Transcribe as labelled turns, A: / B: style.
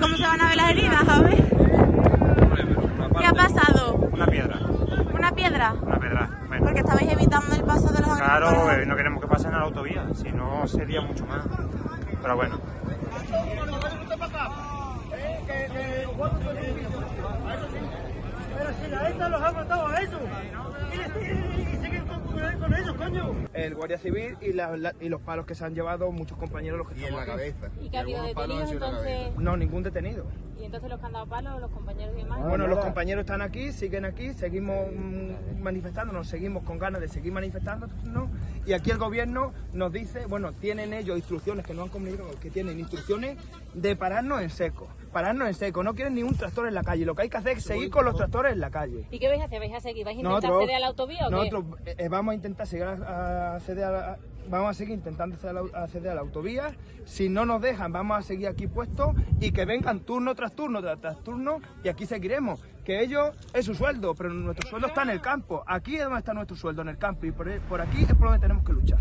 A: ¿Cómo se van a ver las heridas, Javi? ¿Qué ha pasado?
B: Una piedra.
A: ¿Una piedra?
B: Una piedra. Bueno.
A: Porque estabais evitando el paso de los
B: Claro, eh, no queremos que pasen a la autovía, si no sería mucho más. Pero bueno,
C: Pero si la ETA los ha matado a ellos. Y, y siguen con, con ellos, coño.
D: El Guardia Civil y, la- la- y los palos que se han llevado muchos compañeros los que
E: Y en la
D: aquí.
E: cabeza.
F: ¿Y que ha habido detenidos entonces?
D: No, ningún detenido.
F: ¿Y entonces los que han dado palos, los compañeros y demás?
D: Bueno, los compañeros están aquí, siguen aquí, seguimos mm, manifestándonos, seguimos con ganas de seguir manifestándonos y aquí el gobierno nos dice, bueno, tienen ellos instrucciones que no han comunicado, que tienen instrucciones de pararnos en seco, pararnos en seco, no quieren ni un tractor en la calle, lo que hay que hacer es seguir con los tractores en la calle.
F: ¿Y qué vais a hacer? ¿Vais a seguir? ¿Vais a intentar
D: Nosotros-
F: acceder a la autovía o qué?
D: Nosotros eh, eh, vamos a intentar seguir a, a acceder a la- vamos a seguir intentando acceder a, la, acceder a la autovía. Si no nos dejan, vamos a seguir aquí puestos y que vengan turno tras turno tras, tras turno y aquí seguiremos. Que ellos es su sueldo, pero nuestro sueldo está en el campo. Aquí es donde está nuestro sueldo, en el campo y por, por aquí es por donde tenemos que luchar.